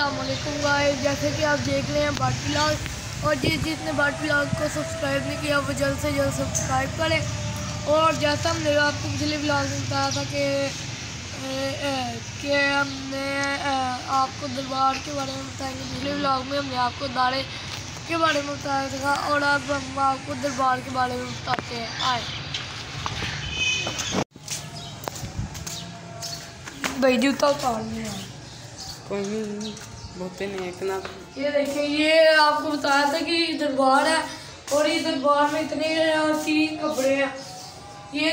असलकुम गाइस जैसे कि आप देख रहे हैं बाटी लाल और जिस जिसने बाटी लाल को सब्सक्राइब नहीं किया, वो जल्द से जल्द सब्सक्राइब करें। और जैसा हमने आपको पिछले ब्लॉग में बताया था कि कि हमने आपको दरबार के बारे में बताएँगे पिछले ब्लॉग में हमने आपको दाड़े के बारे में बताया था और अब हम आपको दरबार के बारे में बताते हैं। आए। भाई, जूता उतार लिया। कोई नहीं, बहुते नहीं इतना ये देखिए, ये आपको बताया था कि दरबार है और ये दरबार में इतने तीन कपड़े हैं। ये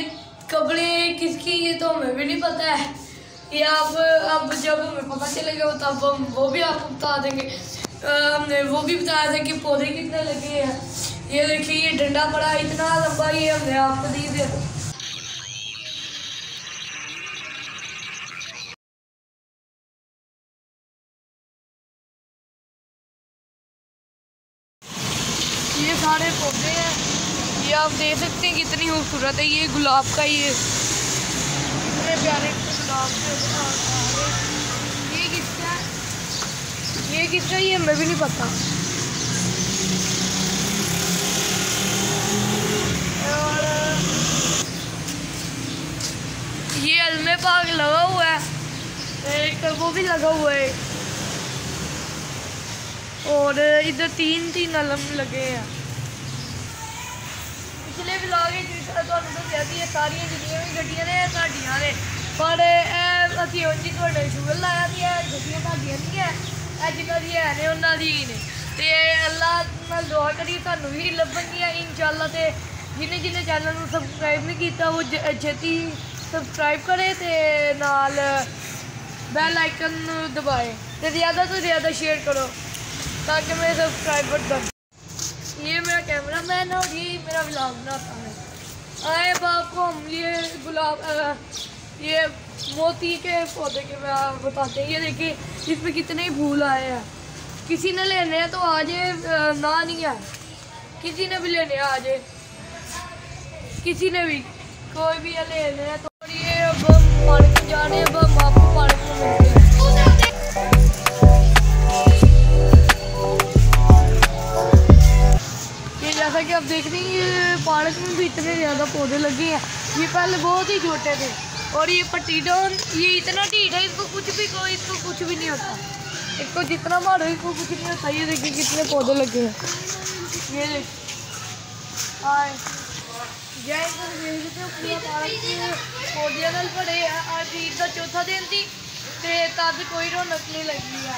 कपड़े किसकी, ये तो हमें भी नहीं पता है। ये आप अब जब हमें पता चलेगा तब हम, वो भी आपको बता देंगे। हमने वो भी बताया था कि पौधे कितने लगे हैं। ये देखिए, ये डंडा पड़ा इतना लंबा ये हमने आपको दी दिया। ये सारे पौधे हैं। ये आप देख सकते हैं कितनी खूबसूरत है। ये गुलाब का ये कितने प्यारे गुलाब ये किसका ये किसका ये हमें भी नहीं पता। और, ये अलमे पाग लगा हुआ है। एक वो भी लगा हुआ है। और इधर तीन तीन अलम लगे हैं पिछले ब्लॉग ਤੁਹਾਨੂੰ ਦੱਸਿਆ ਸੀ ਇਹ ਸਾਰੀਆਂ ਜਿੰਨੀਆਂ ਵੀ ਗੱਡੀਆਂ ਨੇ ਇਹ ਸਾਡੀਆਂ ਨੇ ਪਰ ਇਹ ਅਸੀਂ ਉਂਝ ਹੀ ਤੁਹਾਡੇ ਸ਼ੁਗਰ ਲਾਇਆ ਸੀ ਇਹ ਗੱਡੀਆਂ ਸਾਡੀਆਂ ਨਹੀਂ ਹੈ ਇਹ ਜਿਨ੍ਹਾਂ ਦੀ ਹੈ ਨੇ ਉਹਨਾਂ ਦੀ ਨੇ ਤੇ ਅੱਲਾ ਨਾਲ ਦੁਆ ਕਰੀ ਤੁਹਾਨੂੰ ਵੀ ਲੱਭਣਗੀਆਂ ਇਨਸ਼ਾਅੱਲਾ ਤੇ ਜਿਹਨੇ ਜਿਹਨੇ ਚੈਨਲ ਨੂੰ ਸਬਸਕ੍ਰਾਈਬ ਨਹੀਂ ਕੀਤਾ ਉਹ ਛੇਤੀ ਸਬਸਕ੍ਰਾਈਬ ਕਰੇ ਤੇ ਨਾਲ ਬੈਲ ਆਈਕਨ ਦਬਾਏ ਤੇ ਜ਼ਿਆਦਾ ਤੋਂ ਜ਼ਿਆਦਾ ਸ਼ੇਅਰ ਕਰੋ ताकि मेरे सब्सक्राइबर कर ये मेरा कैमरा मैन और ये मेरा ब्लॉग बनाता है। आए अब आपको हम ये गुलाब ये मोती के पौधे के बताते हैं। ये देखिए, इसमें कितने फूल आए हैं। किसी ने लेने हैं तो आज ना नहीं है किसी ने भी लेने हैं आज किसी ने भी, कोई भी लेने हैं तो ये अब हम पार्क में जा रहे हैं। अब आप देख रहे हैं, ये पार्क में भी इतने ज़्यादा पौधे लगे हैं। ये पहले बहुत ही छोटे थे। और ये पट्टी डाउन ये इतना ढीठ है, इसको कुछ भी को इसको कुछ भी नहीं होता। इसको जितना मारो, इसको कुछ नहीं होता। ये देखिए कितने पौधे लगे हैं। ये पौधे नाल अज ईद का चौथा दिन थी तो तद कोई रौनक नहीं लगी है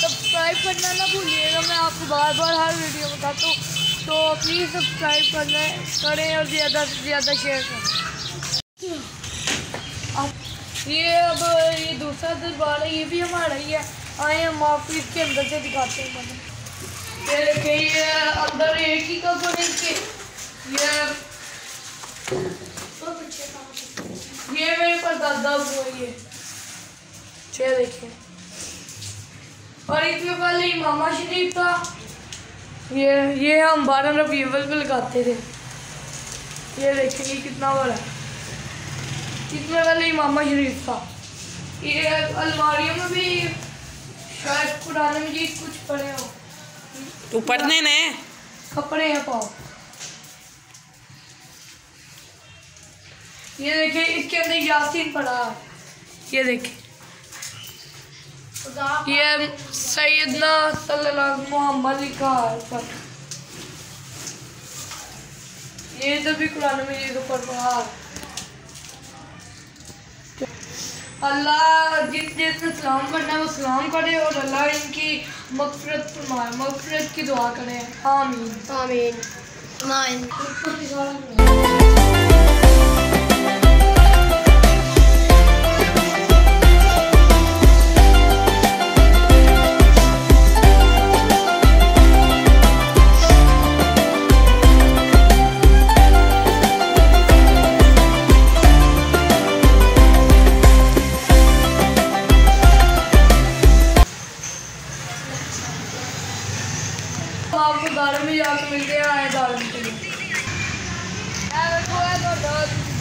सब्सक्राइब करना ना भूलिएगा, मैं आपको बार बार हर वीडियो बताता हूँ। तो प्लीज़ सब्सक्राइब करना, करें और ज़्यादा से ज़्यादा शेयर करें। अब ये अब ये दूसरा दरबार है, ये भी हमारा ही है। आए हम आपको इसके अंदर से दिखाते हैं मैंने ये देखिए, ये अंदर एक ही का बने के ये ये मेरे पर दादा ये। ये देखिए। और इसमें पहले मामा शरीफ था। ये ये हम बारह रबीवल पे लगाते थे। ये देखेंगे कितना बड़ा है। इसमें पहले मामा शरीफ था। ये अलमारियों में भी शायद पुराने में कुछ पड़े हो। तो पढ़ने ने? कपड़े हैं पाओ। ये देखिए इसके अंदर यासीन पड़ा। ये देखिए ये सैदना मोहम्मद लिखा है ऊपर ये इधर भी कुरान में ये ऊपर पढ़ा अल्लाह जिस जिसने सलाम करना है वो सलाम करे और अल्लाह इनकी मगफरत फरमाए मगफरत की दुआ करे। आमीन। आमीन। आमीन।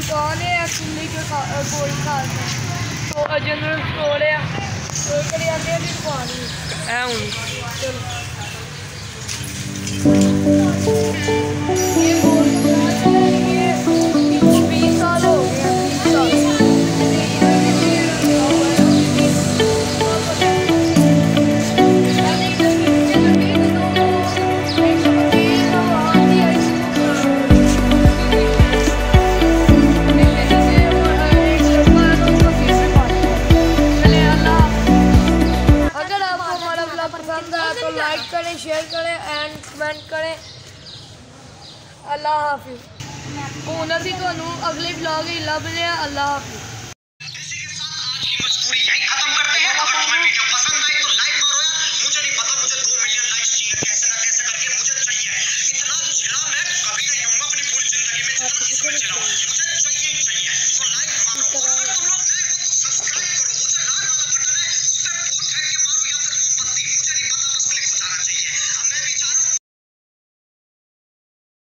कौन है सुनने के गोल खाल तो जनरल स्टोर है तो करियाने की दुकान है चलो शेयर करें एंड कमेंट करें। अल्लाह हाफिज। हूँ अभी तो थोनू अगले ब्लॉग ही लभ लिया अल्लाह हाफिज।